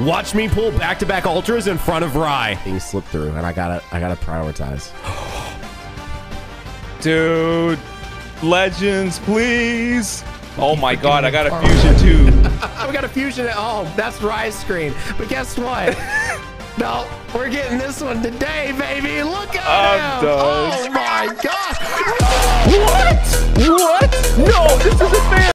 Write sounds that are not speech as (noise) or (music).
Watch me pull back-to-back ultras in front of Rye. He slipped through, and I gotta, I gotta prioritize. (gasps) Dude, legends, please. Oh my god, I got a fusion too. (laughs) (laughs) we got a fusion at home. That's Rye's screen. But guess what? (laughs) no, we're getting this one today, baby. Look at I'm him. done. Oh